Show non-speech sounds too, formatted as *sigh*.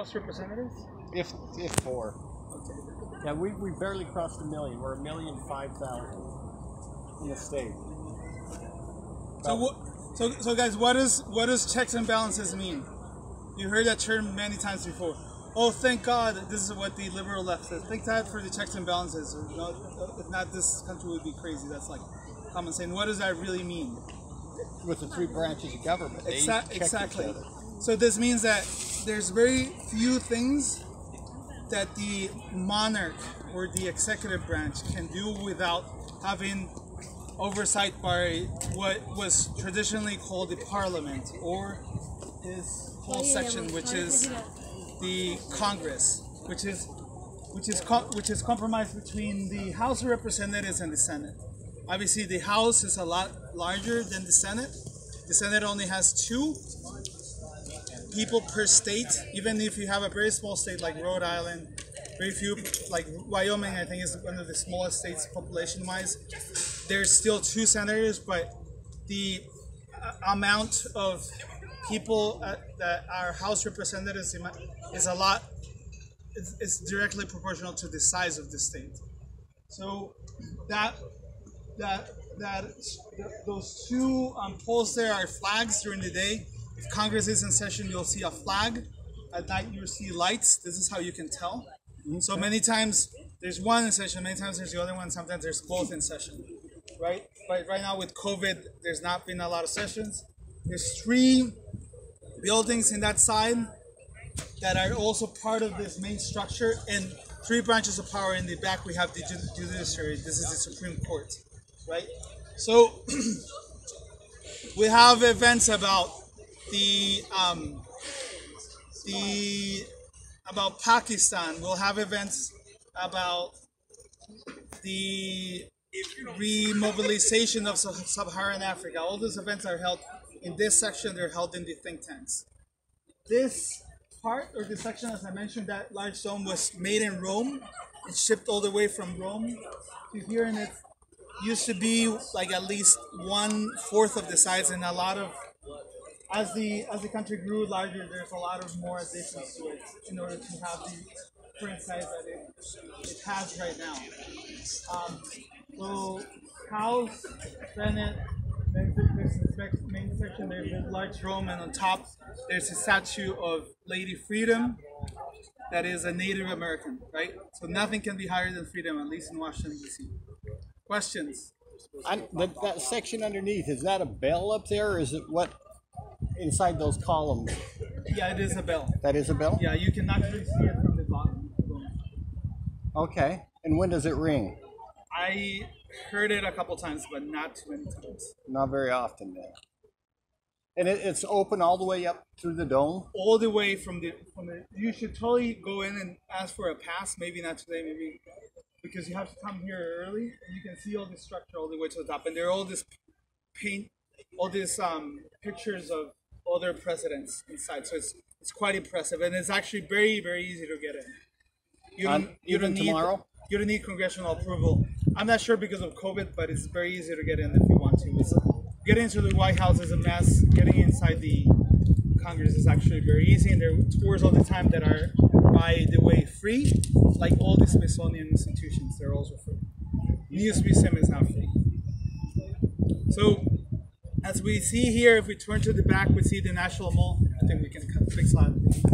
House Representatives? If if four. Okay. Yeah, we, we barely crossed a million. We're a million five thousand in the state. So what? So, so guys, what is what does checks and balances mean? You heard that term many times before. Oh, thank God, this is what the liberal left says. Thank God for the checks and balances. You know, if not, this country would be crazy. That's like common saying. What does that really mean? With the three branches of government, they Exa- check each exactly. So this means that there's very few things that the monarch or the executive branch can do without having oversight by what was traditionally called the parliament or this whole section which is the congress which is which is co- which is compromised between the house of representatives and the senate. Obviously the house is a lot larger than the senate. The senate only has two people per state, even if you have a very small state like Rhode Island, very few, like Wyoming, I think is one of the smallest states population wise. There's still two senators, but the uh, amount of people uh, that are House representatives is a lot, it's, it's directly proportional to the size of the state. So that that that those two um, poles there are flags during the day. If Congress is in session, you'll see a flag. At night, you'll see lights. This is how you can tell. So many times there's one in session, many times there's the other one. Sometimes there's both in session, right? But right now with COVID, there's not been a lot of sessions. There's three buildings in that side that are also part of this main structure, and three branches of power in the back. We have the ju- judiciary. This is the Supreme Court, right? So *clears throat* we have events about the um, the about Pakistan. We'll have events about the remobilization of Sub- Sub-Saharan Africa. All those events are held in this section. They're held in the think tanks. This part or this section, as I mentioned, that large dome was made in Rome. It's shipped all the way from Rome to here, and it used to be like at least one fourth of the size, and a lot of as the as the country grew larger, there's a lot of more additions to it in order to have the current size that it, it has right now. Um, so House, Senate, this main section. There's a large room, and on top there's a statue of Lady Freedom. That is a Native American, right? So nothing can be higher than freedom, at least in Washington D.C. Questions? And that, that section underneath is that a bell up there, is it what inside those columns? Yeah, it is a bell. That is a bell. Yeah, you can actually see it from the bottom. Okay. And when does it ring? I heard it a couple times, but not too many times. Not very often, then. And it, it's open all the way up through the dome. All the way from the from the. You should totally go in and ask for a pass. Maybe not today. Maybe because you have to come here early, and you can see all this structure all the way to the top, and there are all this paint, all these um, pictures of other presidents inside. So it's it's quite impressive, and it's actually very very easy to get in. You Um, don't you don't need tomorrow? you don't need congressional approval. I'm not sure because of COVID, but it's very easy to get in if you want to. It's, getting into the White House is a mess. Getting inside the Congress is actually very easy, and there are tours all the time that are, by the way, free. Like all the Smithsonian institutions, they're also free. Newseum is not free. So, as we see here, if we turn to the back, we see the National Mall. I think we can fix that.